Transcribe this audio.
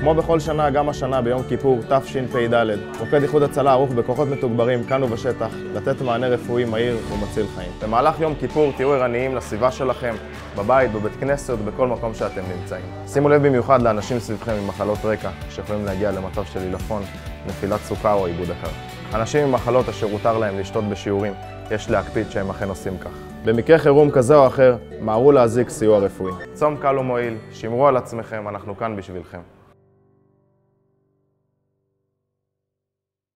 כמו בכל שנה, גם השנה ביום כיפור תשפ"ד, מוקד איחוד הצלה ערוך בכוחות מתוגברים כאן ובשטח, לתת מענה רפואי מהיר ומציל חיים. במהלך יום כיפור תהיו ערניים לסביבה שלכם, בבית, בבית כנסת בכל מקום שאתם נמצאים. שימו לב במיוחד לאנשים סביבכם עם מחלות רקע, שיכולים להגיע למצב של עילפון, נפילת סוכר או עיבוד הקר. אנשים עם מחלות אשר הותר להם לשתות בשיעורים, יש להקפיד שהם אכן עושים כך. במקרה חירום כזה או אחר, מהרו להזיק סיוע רפואי. צום קל ומועיל, שמרו על עצמכם, אנחנו כאן בשבילכם.